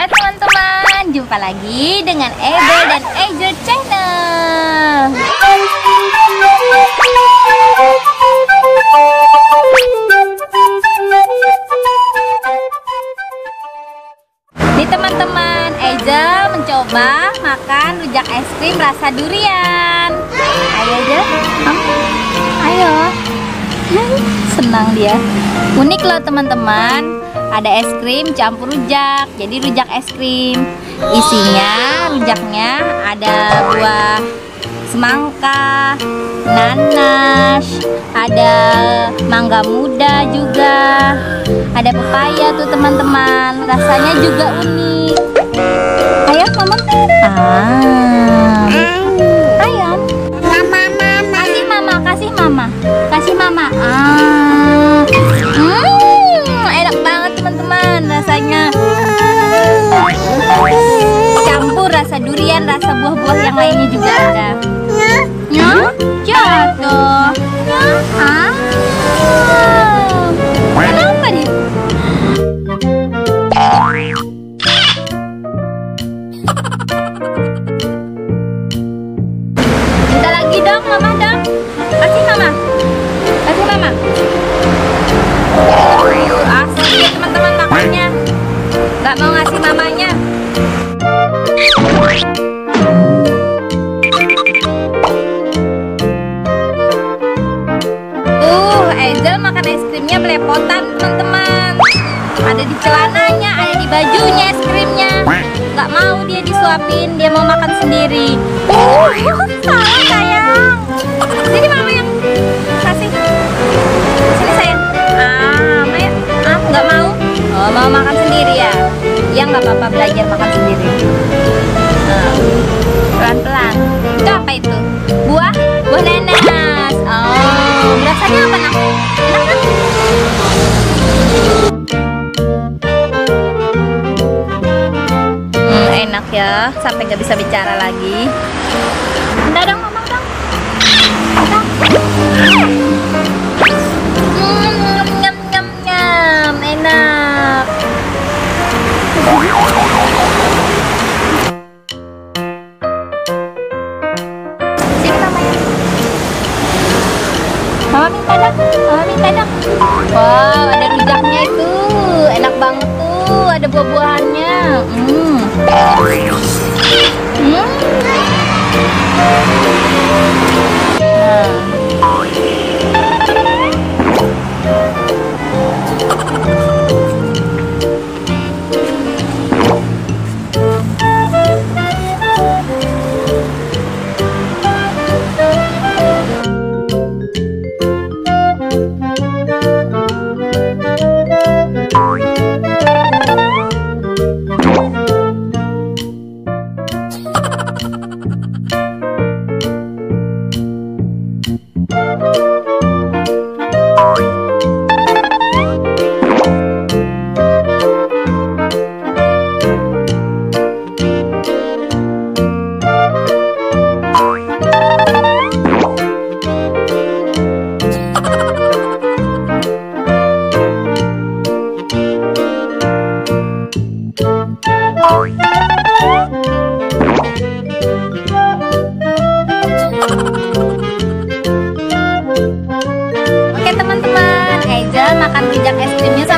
Hai teman-teman, jumpa lagi dengan Ebel dan Angel Channel. Nih teman-teman, Angel mencoba makan rujak es krim rasa durian. Ayo aja, ayo. Senang dia. Unik loh teman-teman. Ada es krim campur rujak. Jadi rujak es krim. Isinya rujaknya ada buah semangka, nanas, ada mangga muda juga. Ada pepaya tuh teman-teman. Rasanya juga unik. Rasa buah-buah yang lainnya juga ada. Ya, jatuh. Ah, kenapa nih? Minta lagi dong, mama dong. Kasih mama. Kasih mama. Ada di celananya, ada di bajunya es krimnya. Gak mau dia disuapin, dia mau makan sendiri. Uh, salah sayang. Sini mama yang kasih. Sini sayang. Ah, Maya, ah, nggak mau. Oh, mau makan sendiri ya? Ya nggak apa-apa belajar makan sendiri. Nah, Pelan-pelan. Itu Enak ya, sampai nggak bisa bicara lagi. Udah dong, mama dong. Hmm, nyam nyam nyam enak. Sini mama ya. Mama minta dong, mama minta dong. Wow, ada rujaknya itu, enak banget tuh, ada buah-buahannya. Hmm. Hmm. Bye. makan es krimnya